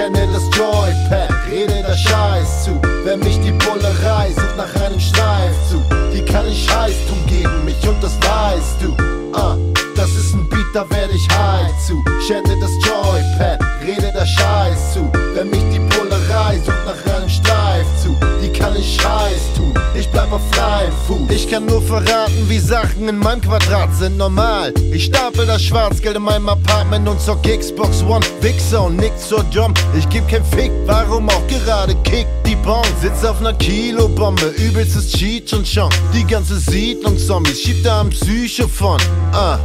hände das Joypad, rede der Scheiß zu. Wenn mich die Bullerei sucht nach einem Streifzug, die kann ich heiß tun gegen mich und das weißt du. Ah, das ist ein Beat, da werd ich high zu. Ich hände das Joypad, rede der Scheiß zu. Wenn mich die Bullerei sucht nach einem Streifzug, Ich bleib auf Fuß. Ich kann nur verraten, wie Sachen in meinem Quadrat sind normal. Ich stapel das Schwarzgeld in meinem Apartment und zock Xbox One. Wichser und nick zur Drum. Ich geb kein Fick, warum auch gerade kick die Bon. Sitz auf ner Kilobombe, übelstes Cheat und schon. Die ganze Siedlung Zombies schiebt da am Psycho von. Ah.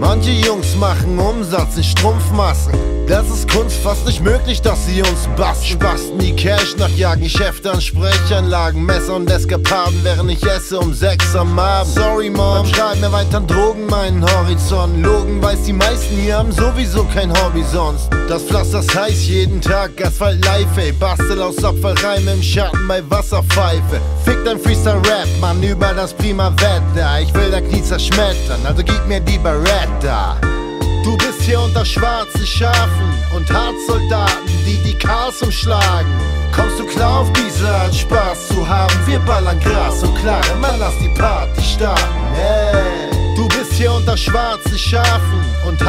Manche Jungs machen Umsatz in Strumpfmassen. Das ist Kunst, fast nicht möglich, dass sie uns. Basten die Cash nachjagen, Geschäfte an Sprechanlagen, Messer und Eskapaden, während ich esse um sechs am Abend. Sorry, Mom, schreib mir weiter an Drogen meinen Horizont. Logen weiß, die meisten hier haben sowieso kein Hobby sonst. Das Pflaster ist heiß jeden Tag, Asphalt live, ey. Bastel aus Abfallreime im Schatten bei Wasserpfeife. Fick dein Freestyle-Rap, Mann, über das prima Wetter. Ich will dein Knie zerschmettern, also gib mir die Beretta. Du bist hier unter schwarzen Schafen und Hartsoldaten, die die Cars umschlagen. Kommst du klar auf diese Art Spaß zu haben? Wir ballern Gras und Klare, man lass die Party starten. Hey. Du bist hier unter schwarzen Schafen und die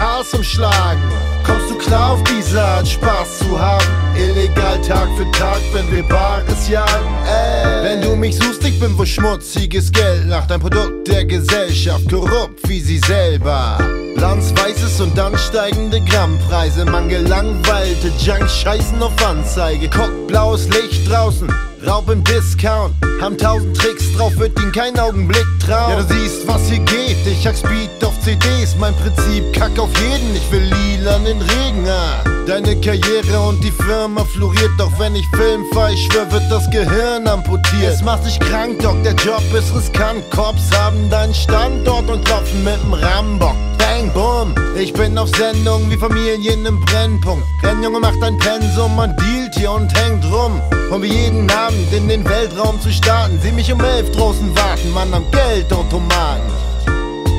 Cars umschlagen. Kommst du klar auf diese Art Spaß zu haben? Illegal Tag für Tag, wenn wir Bares jagen. Ey. Wenn du mich suchst, ich bin wohl schmutziges Geld. Nach dein Produkt der Gesellschaft, korrupt wie sie selber. Glanzweißes und dann steigende Grammpreise. Man gelangweilte Junks scheißen auf Anzeige. Guck, blaues Licht draußen. Raub im Discount, haben tausend Tricks drauf, wird ihn kein Augenblick trauen. Ja, du siehst, was hier geht. Ich hack Speed auf CDs, mein Prinzip, kack auf jeden. Ich will lila in den Regen, ah. Deine Karriere und die Firma floriert, doch wenn ich Film fahr, ich schwör, wird das Gehirn amputiert. Es macht dich krank, Doc, der Job ist riskant. Cops haben deinen Standort und laufen mit dem Rambock. Bang, boom, ich bin auf Sendung wie Familien im Brennpunkt. Rennjunge macht ein Pensum, man dealt hier und hängt rum. Und wie jeden Abend in den Weltraum zu starten. Sieh mich um elf draußen warten, Mann am Geldautomaten.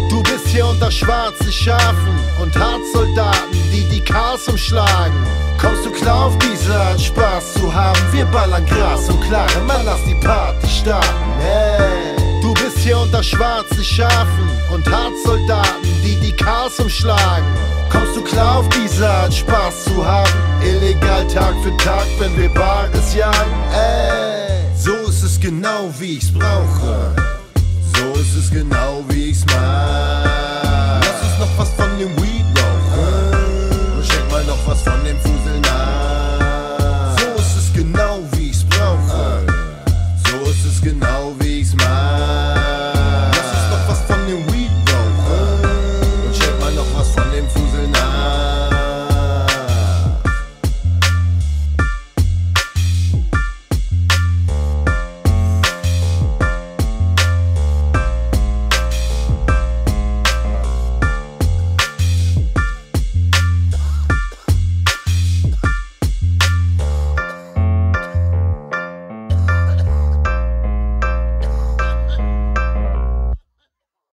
Du bist hier unter schwarzen Schafen und Hartsoldaten, die die Cars umschlagen. Kommst du klar auf diese Art Spaß zu haben? Wir ballern Gras und Klare, man lass die Party starten. Hey. Bist hier unter schwarzen Schafen und Hartsoldaten, die die Cars umschlagen. Kommst du klar auf diese Art Spaß zu haben? Illegal Tag für Tag, wenn wir Bares jagen. Ey. So ist es genau wie ich's brauche. So ist es genau wie ich's mag.